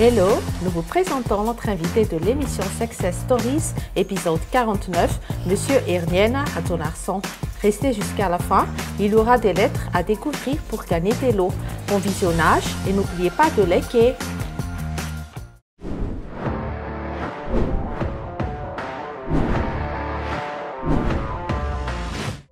Hello, nous vous présentons notre invité de l'émission Success Stories, épisode 49, Monsieur Erniena Hatonarson. Restez jusqu'à la fin, il aura des lettres à découvrir pour gagner des lots. Bon visionnage et n'oubliez pas de liker,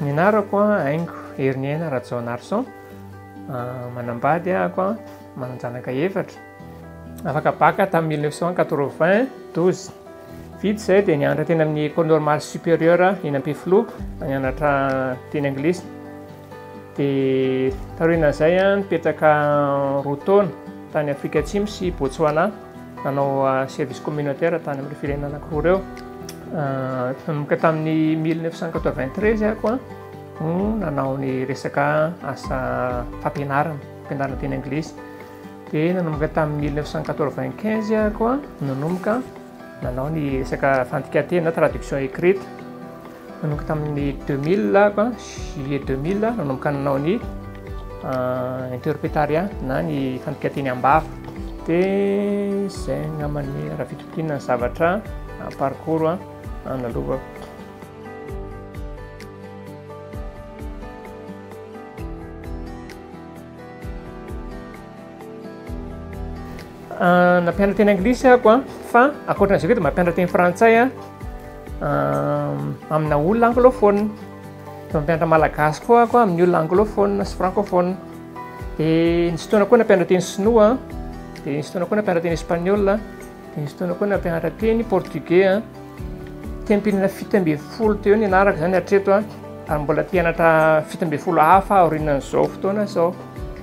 Ny anarako an, Haingo Heriniaina Rajaonarison, manambady ahako, manan-janaka efatra. Afaka baka tamin'ny mille neuf cent quatre-vingt douze. Vita izay dia nianatra teny amin'ny Ecole Normale Supérieure eny Ampefiloha, nianatra teny anglisy. Dia taorian'izay nipetraka roa taona tany Afrika Atsimo sy Botswana, nanao service communautaire tany amin'ireo firenena anankiroa ireo. Nanomboka tamin'ny 1993 aho no nanao ny resaka asa fampianarana, fampianarana teny anglisy. Dia nanomboka tamin'ny 1995 aho nanomboka nanao ny resaka fandikan-teny na traduction écrite. Nanomboka tamin'ny 2000 aho, juillet 2000, nanomboka nanao ny interprétariat na ny fandikan-teny am-bava. Dia izay angamba ny raha fitokiana ny zavatra parcours nalovako. Nampianatra teny anglisy aho ko fa ankoatra an'izay koa dia mampianatra teny frantsay amina olona anglophone, dia mampianatra malagasy koa aho amin'ny olona anglophone sy francophone, dia nisy fotoana koa nampianatra teny sinoa, dia nisy fotoana koa nampianatra teny espaniola, dia nisy fotoana koa nampianatra teny portugais. Tentine fito ambin'ny folo teo nianarako izany hatreto a, ary mbola te hianatra fito ambin'ny folo hafa aho aorianan'izao fotoana izao.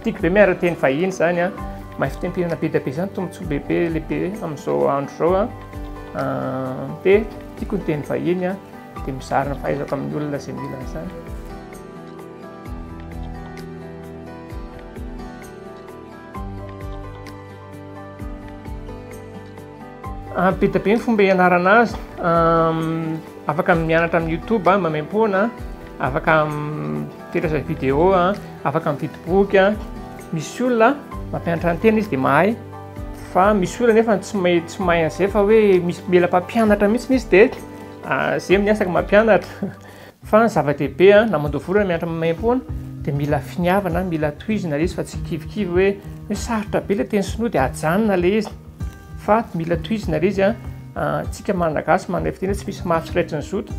Tiako be mianatra teny vahiny izany a, mahay fitemperana be dia be izany tombontsoa lehibe lehibe amin'izao andro izao a, dia tiako ny teny vahiny a, dia mizara ny fahaizako amin'ny olona izay mila an'izany. Ah, be dia be ny fomba hianarana azy. Ah, afaka mianatra amin'ny YouTube ah, mamaim-poana, afaka miterasa vidéo, afaka mividy boky. Misy olona mampianatra ny tena izy dia mahay, fa misy olona nefa tsy mahay tsy mahay an'izay fa hoe misy mela mpampianatra mihitsy izy dia zay amin'ny asaka mampianatra. Fa ny zava-dehibe na mandoa vola na mianatra mamaim-poana dia mila finiavana, mila tohizina ilay izy fa tsy kivikivy hoe hoe sarotra be ilay teny sinoa dia ajanona ilay izy. Fa mila tohizina re izy a, tsika malagasy manana fiteny hoe tsy misy mafy sy raitry ny zoto,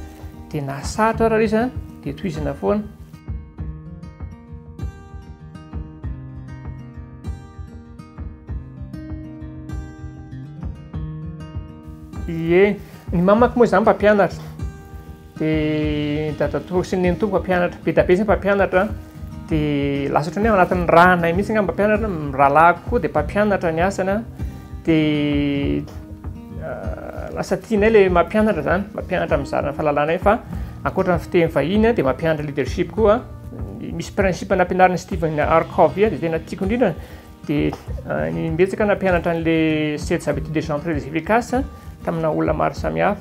dia na sarotra ary izy dia tohizina foana. Ie, ny mamako moa izany mpampianatra. Dia dadatoa sy nenitoako mpampianatra, be dia be izay mpampianatra dia lasa ohatran'ny hoe ao anatin'ny ranay mihitsy angamba ny mpampianatra, ny rahalahiko koa dia mpampianatra ny asany a, dia lasa tianay ilay mampianatra izany, mampianatra mizara ny fahalalanay fa ankoatra ny fiteny vahiny dia mampianatra leadership koa, misy principe nampianarin'i Stephen R Covey dia tena tiako indrindra dia imbetsaka nampianatra an'ilay sept habitudes des gens très efficaces tamina olona maro samihafa.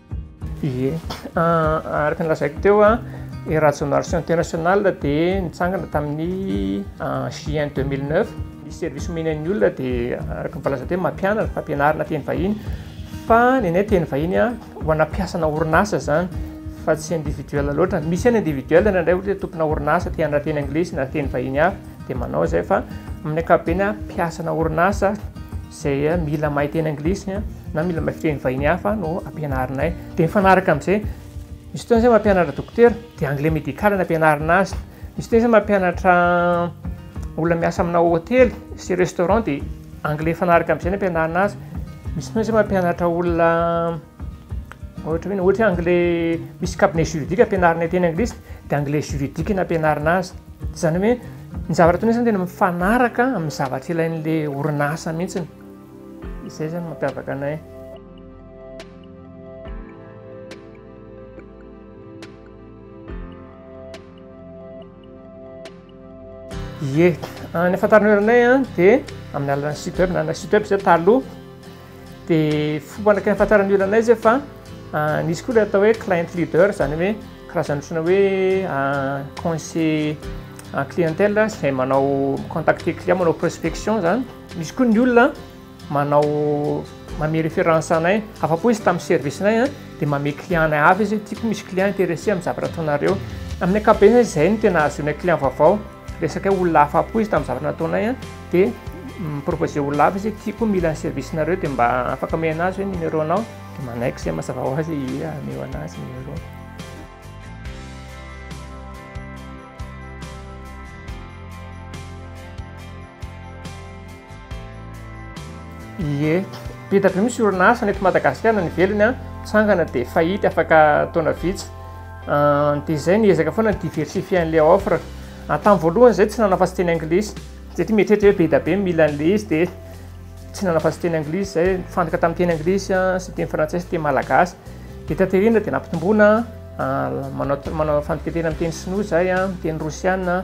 Ie. Araka ny lazaiko teo, i Rajaonarison International dia nitsangana tamin'ny juin 2009. Ny service omena ny olona dia araka ny voalaza teo mampianatra, fampianarana teny vahiny fa ny anay teny vahiny ho ana mpiasana orinasa izany fa tsy individuel loatra. Misy ihany individuel na indray ohatra hoe tompona orinasa te hanana teny anglisy na teny vahiny hafa dia manao izay fa amin'ny ankapobeny mpiasana orinasa. izay mila mahay teny anglisy a na mila mahay fiteny vahiny hafa no ampianarinay dia mifanaraka amin'izay misy fotoana izay mampianatra dokotera dia anglais médical no ampianarina azy misy fotoana izay mampianatra olona miasa amina hotely sy restaurant dia anglais mifanaraka amin'izay no ampianarina azy misy fotoana izay mampianatra olona Ohatra hoe ohatra hoe anglais misy cabinet juridique ampianarina hiteny anglisy dia anglais juridique no ampianarina azy. Izany hoe ny zavatra ataonay izany dia mifanaraka amin'ny zavatra ilain'ilay orinasa mihitsy. Izay izany no mampiavaka anay. Ie, ny ahafantaranao anay dia amin'ny alalan'ny site web na site web izay taloha. dia fomba anankiray ahafantaran'ny olanay izay fa nisy koa ilay atao hoe client leader izany hoe karazana antsoina hoe conseiller en clientèle izay manao contacter client manao prospection izany misy koa ny olona manao mame référence anay afa-po izy tamin'ny service-nay a dia mame client-nay hafa izy hoe ity koa misy client intéressé amin'ny zavatra ataonareo amin'ny ankapobeny izay no tena ahazoana client vaovao resaka hoe olona afa-po izy tamin'ny zavatra nataonay a, dia mi-proposer olona hafa izy hoe ty koa mila ny service-nareo dia mba afaka omena azy hoe numéro-nao, dia manaiky izay mazava ho azy hoe ie ameo ana azy numéro. Ie, be dia be misy orinasa na eto Madagasikara na any ivelany a, mitsangana dia faillite afaka taona vitsy. Dia izay niezaka foana ny diversifier an'ilay offre. Tamin'ny voalohany izay tsy nanana fa tsy teny anglisy. Satria mieritreritra hoe be dia be mila an'ilay izy dia tsy nanana fa tsy teny anglisy izay. Nifantoka tamin'ny teny anglisy sy teny frantsay sy teny malagasy. Dia taterina dia nampitomboina manao manao fandikan-teny amin'ny teny sinoa izahay, amin'ny teny rosiana.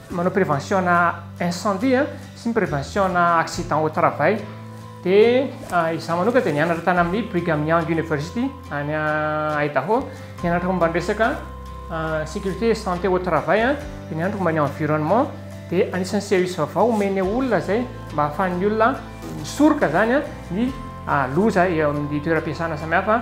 manao prévention na incendie a sy ny prévention na accident au travail dia izaho manokana dia nianatra tany amin'ny Brigham Young University any Idaho nianatra momba ny resaka sécurité santé au travail a dia nianatra momba ny environnement dia anisan'ny service vaovao omen'ny olona izay mba hahafahan'ny olona misoroka izany a ny loza eo amin'ny toeram-piasana samihafa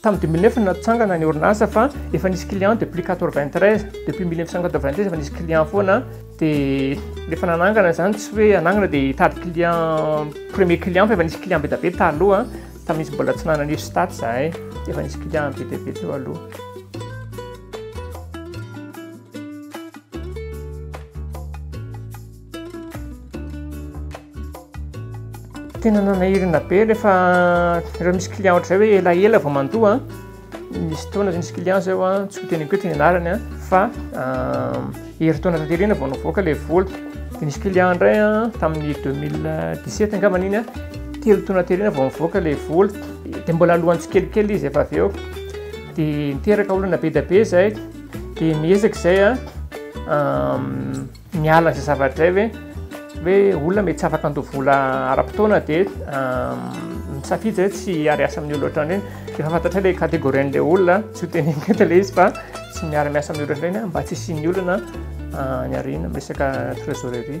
Tamin'ny dimy miliona efatra no natsangana ny orinasa fa efa nisy client depuis quatre-vingt-treize, depuis mille neuf cent quatre-vingt-treize efa nisy client foana dia rehefa nanangana izany tsy hoe hanangana dia hitady client premier client fa efa nisy client be dia be taloha tamin'izy mbola tsy nanana izy taty izahay efa nisy client be dia be teo aloha. Tena nanahirana be rehefa ireo misy client ohatr'izay hoe elaela vao mandoa misy taona zay misy client zay an tsy ho tena koeto ny anarany an fa herintaona taty aoriana vao navoaka ilay vola dia nisy client indray an tamin'ny 2017 angamba iny an telo taona taty aoriana vao nivoaka ilay vola dia mbola alohan'ny tsikelikely izy efa avy eo dia niteraka olana be dia be izay dia miezaka izay an Miala izay zava-dray hoe hoe olona mety tsy afaka handoa vola ara-potoana dia misafidy hoe tsy hiary asa amin'ny olona ohatran'ny hoe efa fantatray ilay kategorian'ilay olona tsy ho teneniko eto ilay izy fa tsy miara miasa amin'ny olona ireny mba tsy hisian'ny olona ny ariana miresaka trésorerie.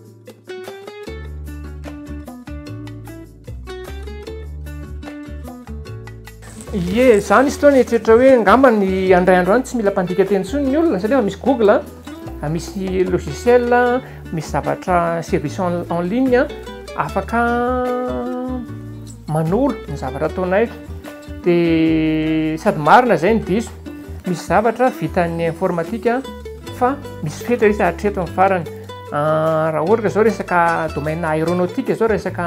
Ie, zany izy toa nieritreritra hoe angamba ny andray andro any tsy mila mpandika teny intsony ny olona satria efa misy Google, ah, misy logiciel, ah, misy zavatra service en, en ligne ah, afaka manoro ny zavatra ataonay. Dia sady marina izay ny diso, misy zavatra vitan'ny informatika fa misy fetra izy hatreto amin'ny farany. Ah, raha ohatra zao resaka domaine aéronautique zao resaka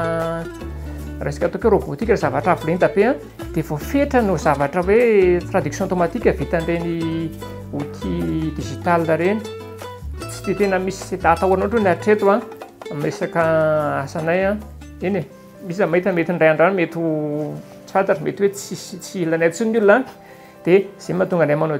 resaka ataoko hoe robotique raha zavatra avo lenta be a dia voafetra no zavatra hoe traduction automatique vitan'ireny outil digital ireny tsy dia tena misy atahorana ohatra ny hatreto a amin'ny resaka asanay a eny e misy za mahita mety indray andro any mety ho tsy fantatro mety hoe tsisy tsy ilanay intsony ny olona any dia izay mahatonga anay manao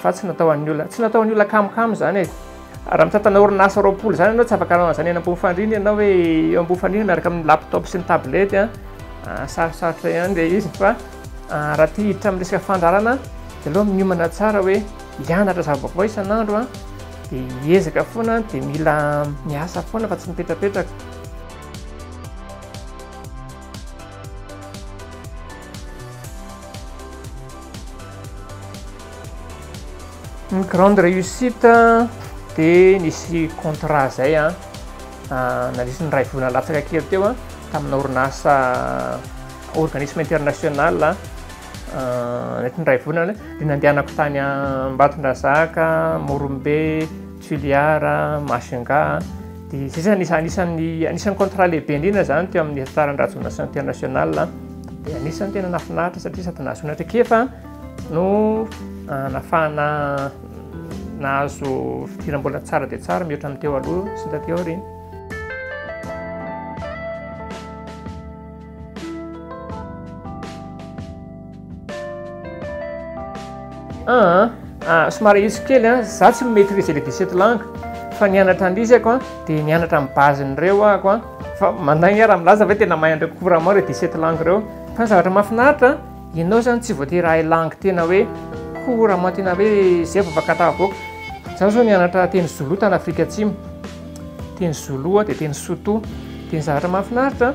Fa tsy natao an'ny olona, tsy natao an'ny olona kamokamo izany e. Raha mitantana orinasa roapolo izany ianao tsy afaka hanao an'izany eny Ambohifandriana ianao hoe eo Ambohifandriana miaraka amin'ny laptop sy ny tablette a, ah, sarosarotra ihany ilay izy fa ah, raha tia hiditra amin'ny resaka fandrarana dia aloha miomana tsara hoe hianatra zavabaovao isan'andro a, dia hiezaka foana dia mila miasa foana fa tsy mipetrapetraka. Ny grande réussite dia nisy contrat zay an nandritra ny iray volana latsaka kely teo an tamina orinasa organisme international nandritra ny iray volana dia nandehanako tany Ambatondrazaka, Morombe, Toliara, Masingà. Dia izay zany isan anisan'ny anisan'ny contrat lehibe indrindra zany teo amin'ny fitantaran-dRajonasia International. Dia anisan'ny tena nahafinaritra satria sady nahazoana traikefa no ah, nafahana nahazo fidiram-bola tsara dia tsara mihoatra amin'ny teo aloha sy ny taty aoriana. Ah, ah, somary ahitsiko kely a, ah. za tsy mi-maîtrise le 17 langue fa nianatra anglisy ako a, ah. dia nianatra amin'ny base-n'ireo ako a, fa mandaigna raha milaza ve tena mahay an'ireo couramment ireo 17 langue ireo, fa zavatra mahafinaritra ianao zany tsy voatery hahay langue tena hoe couramment tena hoe zay vao afaka atao avoaka, za zao nianatra teny zoulou tany Afrika Atsimo, teny zoulou dia teny soto, tena zavatra mahafinaritra.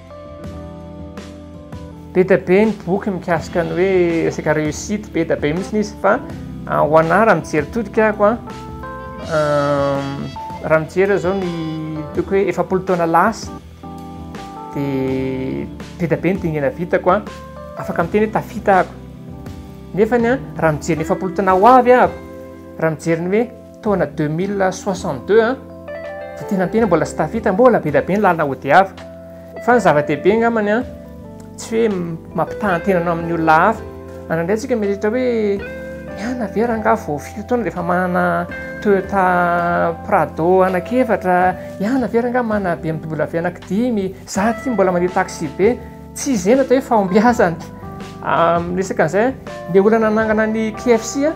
Be dia be ny boky mikasika ny hoe resaka réussite, be dia be mihitsy izy fa ah, ho anà raha mijery todika ako a, ah, raha mijery izao ny toko hoe efapolo taona lasa dia be dia be ny dingana vitako a, afaka miteny hoe tafita ako. Nefa ny a, raha mijery ny efapolo taona ho avy ako, raha mijery ny hoe taona deux mille soixante deux an, dia tena tena mbola tsy tafita, mbola be dia be ny lalana hodiavina. Fa ny zava-dehibe angambany an, tsy hoe mampitahan-tena anao amin'ny olona hafa. Ary indray tsika mieritreritra hoe miana ve rangaha vao fito taona dia efa manana Toyota Prado anaky efatra, hiana ve rangaha manana BMW anaky dimy, izaho aty mbola mandeha taxi be, tsy izay no atao hoe fahombiazana. Amin'ny resaka an'izay an, ilay olona nanangana ny KFC an.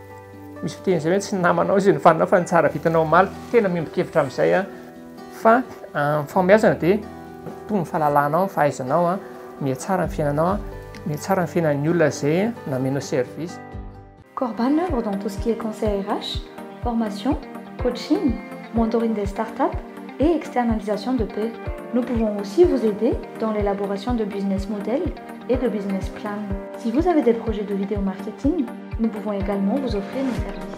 Misy fiteny izay hoe tsy ny namanao izay no valinao fa ny tsara vitanao omaly. Tena miombon-kevitra amin'izay aho fa amin'ny fahombiazana dia toy ny fahalalanao, ny fahaizanao a, mihatsara ny fiainanao, mihatsara ny fiainan'ny olona izay namenao service. Corban œuvre dans tout ce qui est conseil RH, formation, coaching, mentoring des start-up et externalisation de paie. Nous pouvons aussi vous aider dans l'élaboration de business model, et de business plans. Si vous avez des projets de vidéo marketing, nous pouvons également vous offrir nos services.